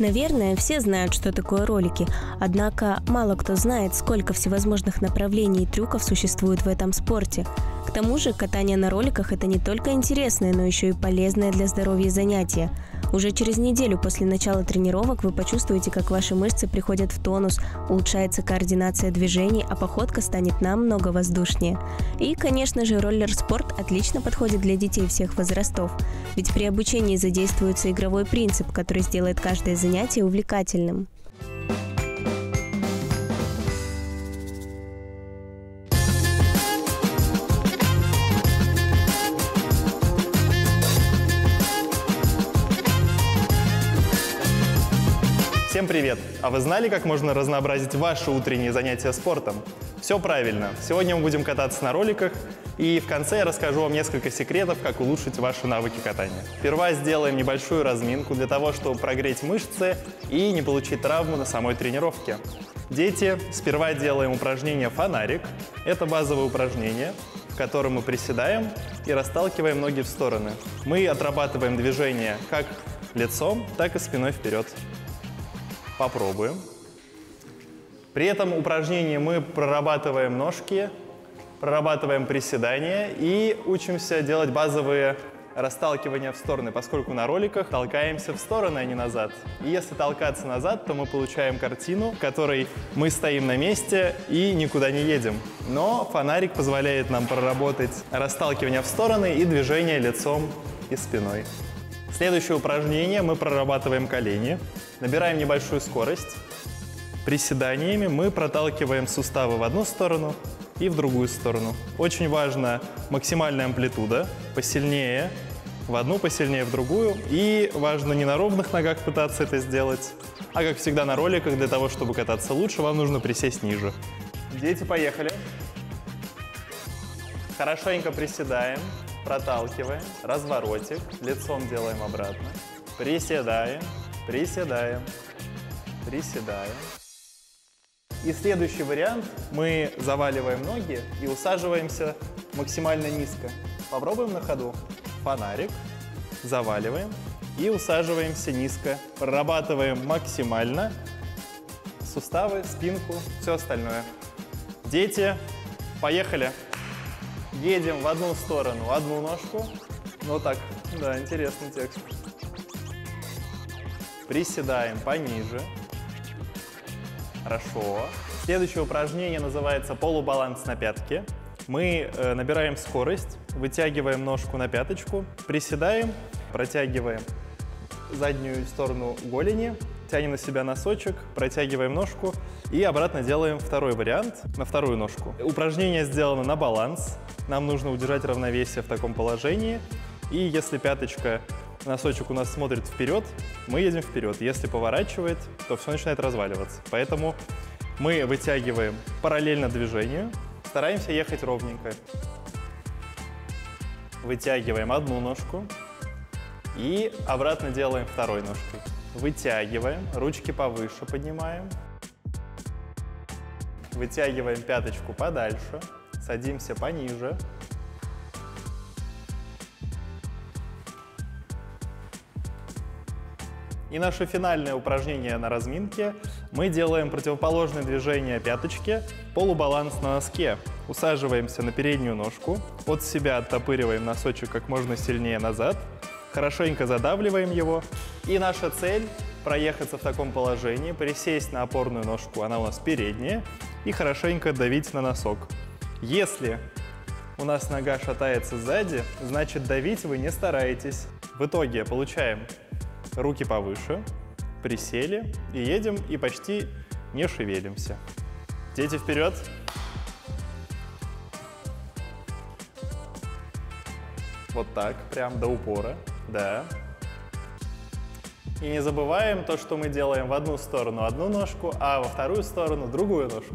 Наверное, все знают, что такое ролики, однако мало кто знает, сколько всевозможных направлений и трюков существует в этом спорте. К тому же катание на роликах – это не только интересное, но еще и полезное для здоровья занятие. Уже через неделю после начала тренировок вы почувствуете, как ваши мышцы приходят в тонус, улучшается координация движений, а походка станет намного воздушнее. И, конечно же, роллер-спорт отлично подходит для детей всех возрастов, ведь при обучении задействуется игровой принцип, который сделает каждое занятие увлекательным. Привет! А вы знали, как можно разнообразить ваши утренние занятия спортом? Все правильно. Сегодня мы будем кататься на роликах, и в конце я расскажу вам несколько секретов, как улучшить ваши навыки катания. Сперва сделаем небольшую разминку для того, чтобы прогреть мышцы и не получить травму на самой тренировке. Дети, сперва делаем упражнение «Фонарик». Это базовое упражнение, в котором мы приседаем и расталкиваем ноги в стороны. Мы отрабатываем движение как лицом, так и спиной вперед. Попробуем. При этом упражнении мы прорабатываем ножки, прорабатываем приседания и учимся делать базовые расталкивания в стороны, поскольку на роликах толкаемся в стороны, а не назад. И если толкаться назад, то мы получаем картину, в которой мы стоим на месте и никуда не едем. Но фонарик позволяет нам проработать расталкивание в стороны и движение лицом и спиной. Следующее упражнение мы прорабатываем колени. Набираем небольшую скорость. Приседаниями мы проталкиваем суставы в одну сторону и в другую сторону. Очень важна максимальная амплитуда, посильнее в одну, посильнее в другую. И важно не на ровных ногах пытаться это сделать, а как всегда на роликах, для того, чтобы кататься лучше, вам нужно присесть ниже. Дети, поехали. Хорошенько приседаем, проталкиваем, разворотик, лицом делаем обратно, приседаем, приседаем, приседаем. И следующий вариант, мы заваливаем ноги и усаживаемся максимально низко. Попробуем на ходу. Фонарик, заваливаем и усаживаемся низко. Прорабатываем максимально суставы, спинку, все остальное. Дети, поехали! Едем в одну сторону, одну ножку. Ну так, да, интересный текст. Приседаем пониже. Хорошо. Следующее упражнение называется полубаланс на пятке. Мы э, набираем скорость, вытягиваем ножку на пяточку, приседаем, протягиваем заднюю сторону голени, тянем на себя носочек, протягиваем ножку и обратно делаем второй вариант на вторую ножку. Упражнение сделано на баланс. Нам нужно удержать равновесие в таком положении. И если пяточка, носочек у нас смотрит вперед, мы едем вперед. Если поворачивает, то все начинает разваливаться. Поэтому мы вытягиваем параллельно движению, стараемся ехать ровненько. Вытягиваем одну ножку и обратно делаем второй ножкой. Вытягиваем, ручки повыше поднимаем. Вытягиваем пяточку подальше. Садимся пониже. И наше финальное упражнение на разминке. Мы делаем противоположное движение пяточки, полубаланс на носке. Усаживаемся на переднюю ножку, от себя оттопыриваем носочек как можно сильнее назад, хорошенько задавливаем его. И наша цель проехаться в таком положении, присесть на опорную ножку, она у нас передняя, и хорошенько давить на носок. Если у нас нога шатается сзади, значит давить вы не стараетесь. В итоге получаем руки повыше, присели и едем, и почти не шевелимся. Дети вперед! Вот так, прям до упора, да. И не забываем то, что мы делаем в одну сторону одну ножку, а во вторую сторону другую ножку.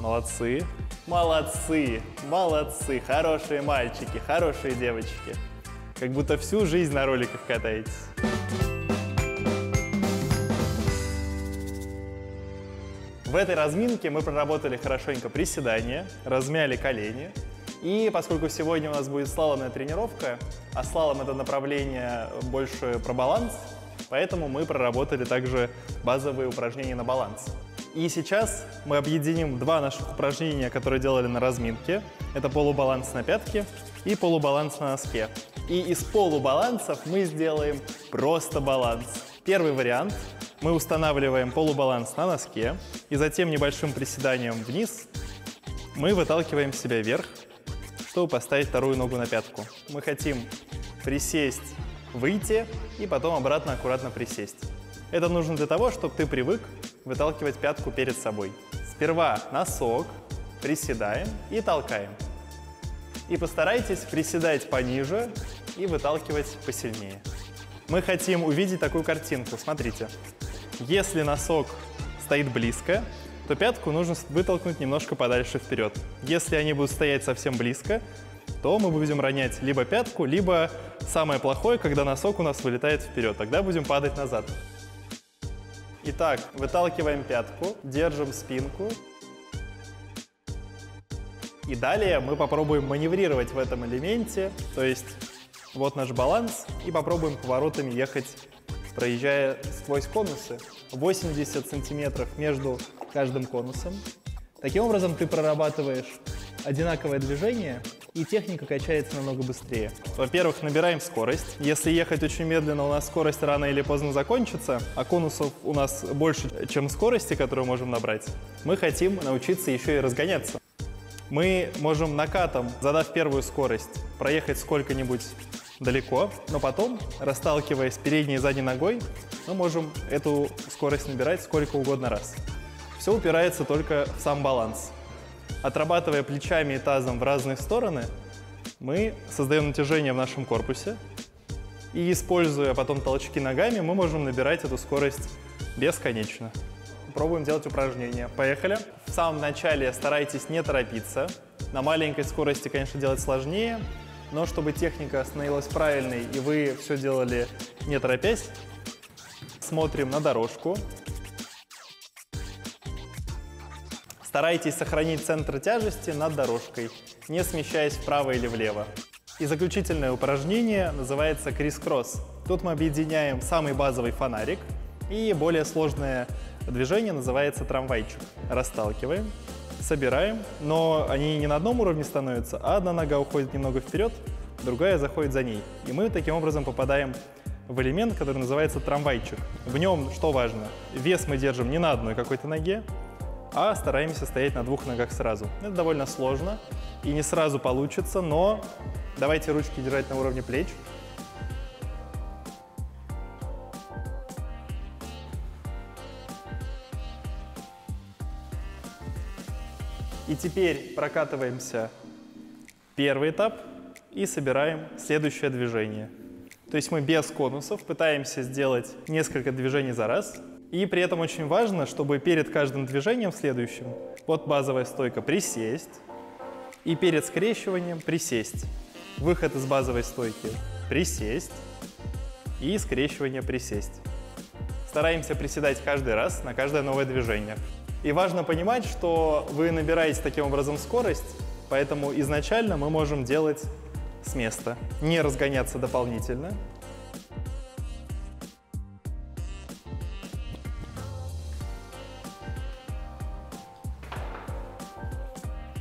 Молодцы. Молодцы. Молодцы. Хорошие мальчики, хорошие девочки. Как будто всю жизнь на роликах катаетесь. В этой разминке мы проработали хорошенько приседания, размяли колени И поскольку сегодня у нас будет слаломная тренировка, а слалом это направление больше про баланс, поэтому мы проработали также базовые упражнения на баланс. И сейчас мы объединим два наших упражнения, которые делали на разминке. Это полубаланс на пятке и полубаланс на носке. И из полубалансов мы сделаем просто баланс. Первый вариант. Мы устанавливаем полубаланс на носке и затем небольшим приседанием вниз мы выталкиваем себя вверх, чтобы поставить вторую ногу на пятку. Мы хотим присесть, выйти и потом обратно аккуратно присесть. Это нужно для того, чтобы ты привык выталкивать пятку перед собой. Сперва носок, приседаем и толкаем. И постарайтесь приседать пониже и выталкивать посильнее. Мы хотим увидеть такую картинку. Смотрите. Если носок стоит близко, то пятку нужно вытолкнуть немножко подальше вперед. Если они будут стоять совсем близко, то мы будем ронять либо пятку, либо самое плохое, когда носок у нас вылетает вперед. Тогда будем падать назад. Итак, выталкиваем пятку, держим спинку. И далее мы попробуем маневрировать в этом элементе, то есть вот наш баланс, и попробуем поворотами ехать, проезжая сквозь конусы. 80 сантиметров между каждым конусом. Таким образом ты прорабатываешь одинаковое движение, и техника качается намного быстрее. Во-первых, набираем скорость. Если ехать очень медленно, у нас скорость рано или поздно закончится, а конусов у нас больше, чем скорости, которую можем набрать. Мы хотим научиться еще и разгоняться. Мы можем накатом, задав первую скорость, проехать сколько-нибудь далеко, но потом, расталкиваясь передней и задней ногой, мы можем эту скорость набирать сколько угодно раз. Все упирается только в сам баланс. Отрабатывая плечами и тазом в разные стороны, мы создаем натяжение в нашем корпусе, и используя потом толчки ногами, мы можем набирать эту скорость бесконечно. Пробуем делать упражнение. Поехали. В самом начале старайтесь не торопиться. На маленькой скорости, конечно, делать сложнее, но чтобы техника становилась правильной и вы все делали не торопясь, смотрим на дорожку. Старайтесь сохранить центр тяжести над дорожкой, не смещаясь вправо или влево. И заключительное упражнение называется крис-кросс. Тут мы объединяем самый базовый фонарик и более сложное движение называется трамвайчик. Расталкиваем, собираем, но они не на одном уровне становятся, а одна нога уходит немного вперед, другая заходит за ней. И мы таким образом попадаем в элемент, который называется трамвайчик. В нем что важно? Вес мы держим не на одной какой-то ноге, а стараемся стоять на двух ногах сразу. Это довольно сложно и не сразу получится, но давайте ручки держать на уровне плеч. И теперь прокатываемся первый этап и собираем следующее движение. То есть мы без конусов пытаемся сделать несколько движений за раз. И при этом очень важно, чтобы перед каждым движением следующим, вот базовая стойка, присесть, и перед скрещиванием присесть. Выход из базовой стойки присесть и скрещивание присесть. Стараемся приседать каждый раз на каждое новое движение. И важно понимать, что вы набираете таким образом скорость, поэтому изначально мы можем делать с места, не разгоняться дополнительно.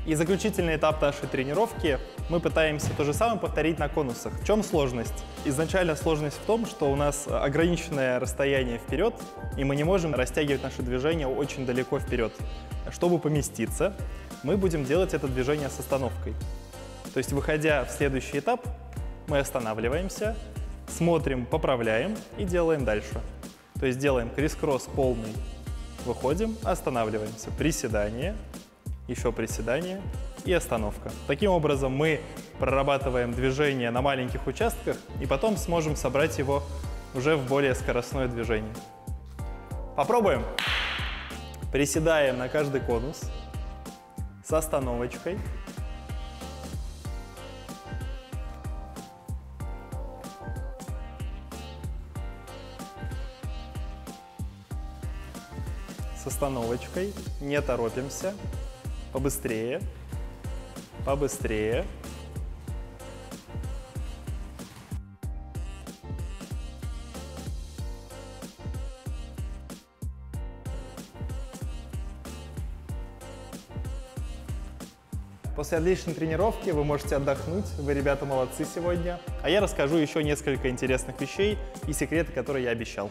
И заключительный этап нашей тренировки мы пытаемся то же самое повторить на конусах. В чем сложность? Изначально сложность в том, что у нас ограниченное расстояние вперед, и мы не можем растягивать наше движение очень далеко вперед. Чтобы поместиться, мы будем делать это движение с остановкой. То есть, выходя в следующий этап, мы останавливаемся, смотрим, поправляем и делаем дальше. То есть делаем крис-кросс полный, выходим, останавливаемся, приседание, еще приседание и остановка. Таким образом мы прорабатываем движение на маленьких участках и потом сможем собрать его уже в более скоростное движение. Попробуем. Приседаем на каждый конус с остановочкой. с остановочкой, не торопимся, побыстрее. Побыстрее. После отличной тренировки вы можете отдохнуть, вы, ребята, молодцы сегодня. А я расскажу еще несколько интересных вещей и секреты, которые я обещал.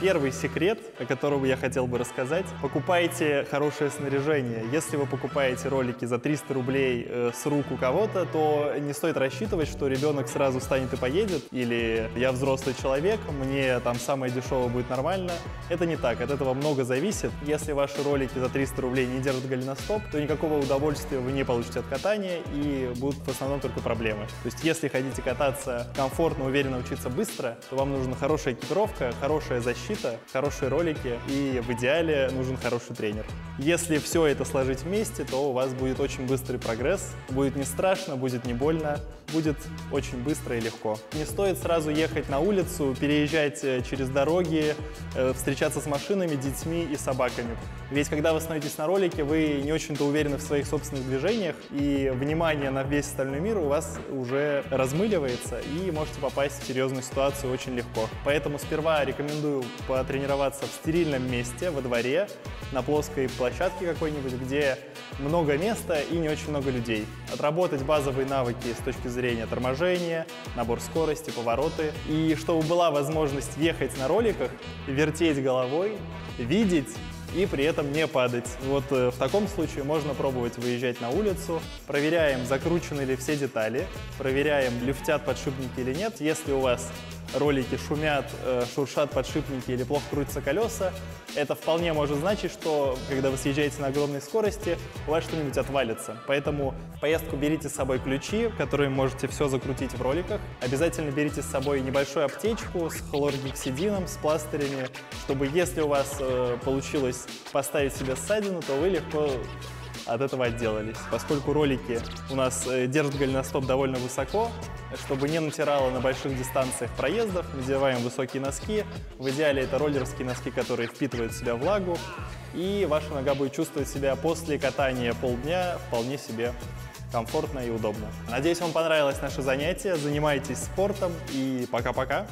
Первый секрет, о котором я хотел бы рассказать. Покупайте хорошее снаряжение. Если вы покупаете ролики за 300 рублей э, с рук у кого-то, то не стоит рассчитывать, что ребенок сразу встанет и поедет, или я взрослый человек, мне там самое дешевое будет нормально. Это не так, от этого много зависит. Если ваши ролики за 300 рублей не держат голеностоп, то никакого удовольствия вы не получите от катания, и будут в основном только проблемы. То есть если хотите кататься комфортно, уверенно, учиться быстро, то вам нужна хорошая экипировка, хорошая защита, защита, хорошие ролики и в идеале нужен хороший тренер. Если все это сложить вместе, то у вас будет очень быстрый прогресс, будет не страшно, будет не больно, будет очень быстро и легко. Не стоит сразу ехать на улицу, переезжать э, через дороги, э, встречаться с машинами, детьми и собаками. Ведь когда вы становитесь на ролике, вы не очень-то уверены в своих собственных движениях, и внимание на весь остальной мир у вас уже размыливается, и можете попасть в серьезную ситуацию очень легко. Поэтому сперва рекомендую потренироваться в стерильном месте, во дворе, на плоской площадке какой-нибудь, где много места и не очень много людей. Отработать базовые навыки с точки зрения торможения, набор скорости, повороты. И чтобы была возможность ехать на роликах, вертеть головой, видеть и при этом не падать. Вот э, в таком случае можно пробовать выезжать на улицу, проверяем, закручены ли все детали, проверяем, люфтят подшипники или нет. Если у вас ролики шумят, э, шуршат подшипники или плохо крутятся колеса, это вполне может значить, что когда вы съезжаете на огромной скорости, у вас что-нибудь отвалится. Поэтому в поездку берите с собой ключи, которые можете все закрутить в роликах. Обязательно берите с собой небольшую аптечку с хлоргексидином, с пластырями, чтобы если у вас э, получилось поставить себе ссадину, то вы легко от этого отделались. Поскольку ролики у нас э, держат голеностоп довольно высоко, чтобы не натирало на больших дистанциях проездов, надеваем высокие носки. В идеале это роллерские носки, которые впитывают в себя влагу, и ваша нога будет чувствовать себя после катания полдня вполне себе комфортно и удобно. Надеюсь, вам понравилось наше занятие. Занимайтесь спортом и пока-пока.